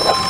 Huh?